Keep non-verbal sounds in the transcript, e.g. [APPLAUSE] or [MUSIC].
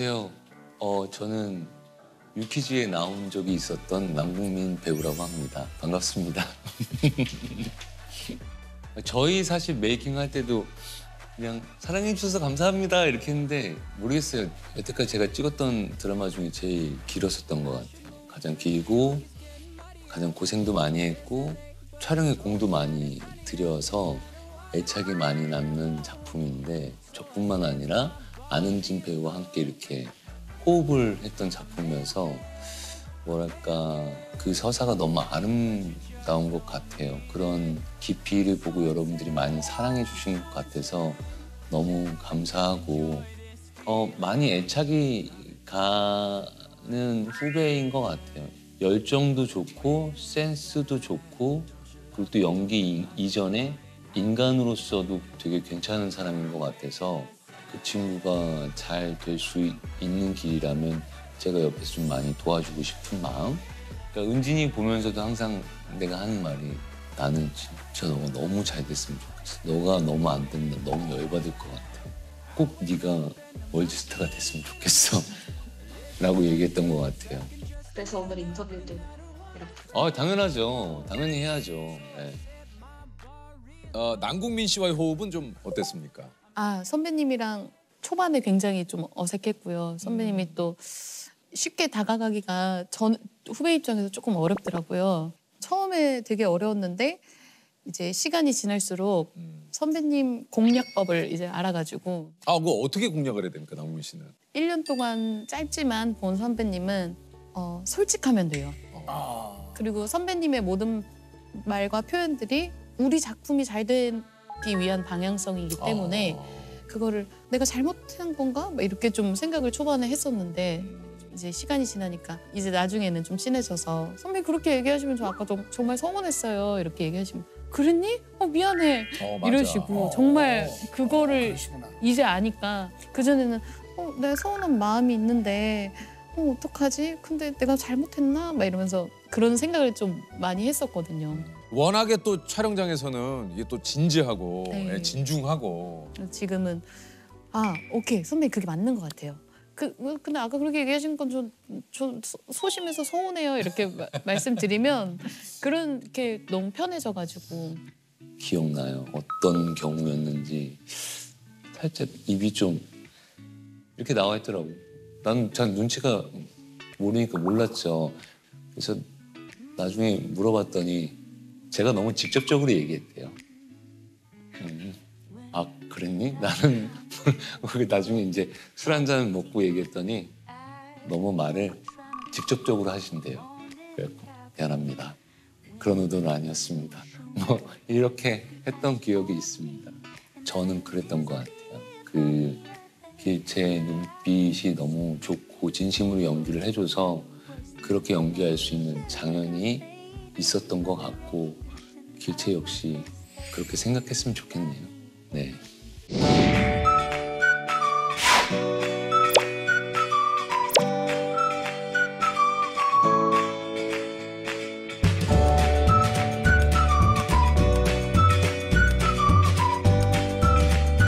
안녕하세요. 어, 저는 유키즈에 나온 적이 있었던 남궁민 배우라고 합니다. 반갑습니다. [LAUGHS] 저희 사실 메이킹 할 때도 그냥 사랑해 주셔서 감사합니다 이렇게 했는데 모르겠어요. 여태까지 제가 찍었던 드라마 중에 제일 길었었던 것 같아요. 가장 길고 가장 고생도 많이 했고 촬영에 공도 많이 들여서 애착이 많이 남는 작품인데 저뿐만 아니라 안은진 배우와 함께 이렇게 호흡을 했던 작품이어서 뭐랄까 그 서사가 너무 아름다운 것 같아요. 그런 깊이를 보고 여러분들이 많이 사랑해 주신 것 같아서 너무 감사하고 어, 많이 애착이 가는 후배인 것 같아요. 열정도 좋고 센스도 좋고 그리고 또 연기 이- 이전에 인간으로서도 되게 괜찮은 사람인 것 같아서 그 친구가 잘 될 수 있는 길이라면 제가 옆에서 좀 많이 도와주고 싶은 마음. 그러니까 은진이 보면서도 항상 내가 하는 말이 나는 진짜 너가 너무 잘 됐으면 좋겠어. 너가 너무 안나 너무 열받을 것 같아. 꼭 네가 월드스타가 됐으면 좋겠어. [LAUGHS] 라고 얘기했던 것 같아요. 그래서 오늘 인터뷰도 이렇게 아 당연하죠. 당연히 해야죠. 네. 어, 남궁민 씨와의 호흡은 좀 어땠습니까? 아 선배님이랑 초반에 굉장히 좀 어색했고요. 선배님이 또 쉽게 다가가기가 전 후배 입장에서 조금 어렵더라고요. 처음에 되게 어려웠는데 이제 시간이 지날수록 선배님 공략법을 이제 알아가지고 아, 그거 어떻게 공략을 해야 됩니까, 남궁민 씨는? 1년 동안 짧지만 본 선배님은 어, 솔직하면 돼요. 그리고 선배님의 모든 말과 표현들이 우리 작품이 잘 되기 위한 방향성이기 때문에 아. 그거를 내가 잘못한 건가? 막 이렇게 좀 생각을 초반에 했었는데 이제 시간이 지나니까 이제 나중에는 좀 친해져서 선배 그렇게 얘기하시면 저 아까 좀, 정말 서운했어요 이렇게 얘기하시면 그랬니? 어 미안해 어, 맞아. 이러시고 어. 정말 그거를 그러시구나. 이제 아니까 그전에는 어, 내가 서운한 마음이 있는데 어, 어떡하지? 근데 내가 잘못했나? 막 이러면서 그런 생각을 좀 많이 했었거든요. 워낙에 또 촬영장에서는 이게 또 진지하고 네. 예, 진중하고 지금은 아 오케이 선배님 그게 맞는 것 같아요. 그 어, 근데 아까 그렇게 얘기하신 건좀 소심해서 서운해요 이렇게 마- [LAUGHS] 말씀드리면 그렇게 너무 편해져가지고 기억나요. 어떤 경우였는지 살짝 입이 좀 이렇게 나와 있더라고. 난잘 눈치가 모르니까 몰랐죠. 그래서 나중에 물어봤더니 제가 너무 직접적으로 얘기했대요. 음, 아 그랬니? 나는 [LAUGHS] 나중에 이제 술 한 잔 먹고 얘기했더니 너무 말을 직접적으로 하신대요. 그래갖고 미안합니다. 그런 의도는 아니었습니다. [LAUGHS] 뭐 이렇게 했던 기억이 있습니다. 저는 그랬던 것 같아요. 그 길채의 눈빛이 너무 좋고 진심으로 연기를 해줘서 그렇게 연기할 수 있는 장연이 있었던 것 같고 길채 역시 그렇게 생각했으면 좋겠네요. 네.